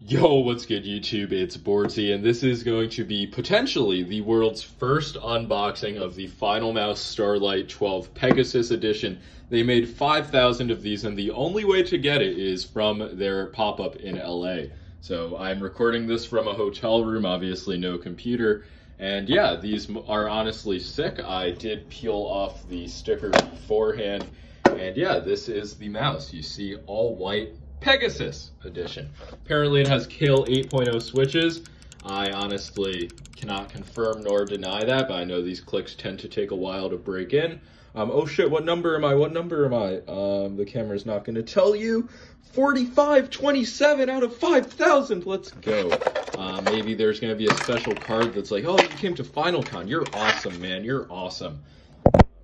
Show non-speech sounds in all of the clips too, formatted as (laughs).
Yo, what's good YouTube? It's Boardzy, and this is going to be potentially the world's first unboxing of the Finalmouse Starlight 12 Pegasus Edition. They made 5,000 of these, and the only way to get it is from their pop-up in LA. So I'm recording this from a hotel room, obviously no computer. And yeah, these are honestly sick. I did peel off the sticker beforehand. And yeah, this is the mouse. You see all white Pegasus edition. Apparently it has Kailh 8.0 switches. I honestly cannot confirm nor deny that, but I know these clicks tend to take a while to break in. Um, oh shit, what number am I? What number am I? Um, the camera's not going to tell you. 4527 out of 5,000. Let's go. Uh, maybe there's going to be a special card that's like, oh, you came to Final Con. You're awesome, man. You're awesome.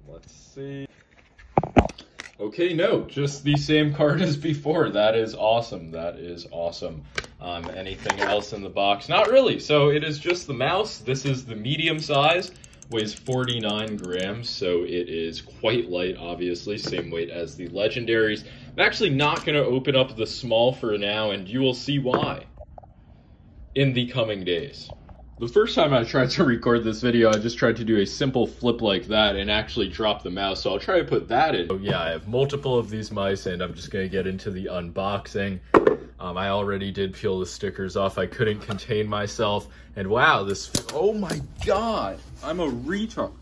Let's see. Okay, no, just the same card (laughs) as before. That is awesome. That is awesome. Um, anything else in the box? Not really. So it is just the mouse. This is the medium size. Weighs 49 grams, so it is quite light, obviously. Same weight as the legendaries. I'm actually not going to open up the small for now, and you will see why in the coming days. The first time I tried to (laughs) record this video, I just tried to do a simple flip like that and actually drop the mouse, so I'll try to put that in. Oh yeah, I have multiple of these mice and I'm just gonna get into the unboxing. Um, I already did peel the stickers off, I couldn't contain myself, and wow, this, oh my god, I'm a retard.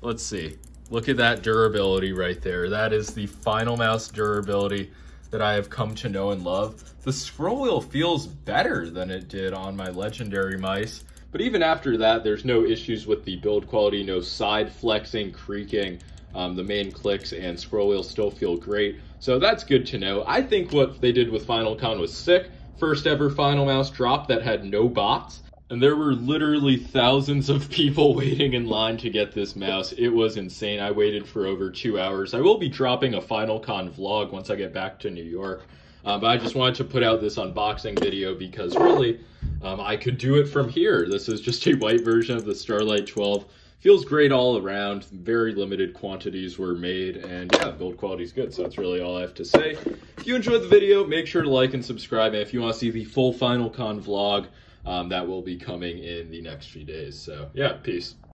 Let's see, look at that durability right there. That is the Finalmouse durability that I have come to know and love. The scroll wheel feels better than it did on my legendary mice. But even after that, there's no issues with the build quality, no side flexing, creaking. Um, the main clicks and scroll wheel still feel great. So that's good to know. I think what they did with Final Con was sick. First ever Finalmouse drop that had no bots. And there were literally thousands of people (laughs) waiting in line to get this mouse. It was insane. I waited for over two hours. I will be dropping a Final Con vlog once I get back to New York. Um, but I just wanted to put out this unboxing video because really, um, I could do it from here. This is just a white version of the Starlight 12. Feels great all around. Very limited quantities were made, and yeah, build quality is good. So that's really all I have to say. If you enjoyed the video, make sure to like and subscribe. And if you want to see the full Final Con vlog, um, that will be coming in the next few days. So yeah, peace.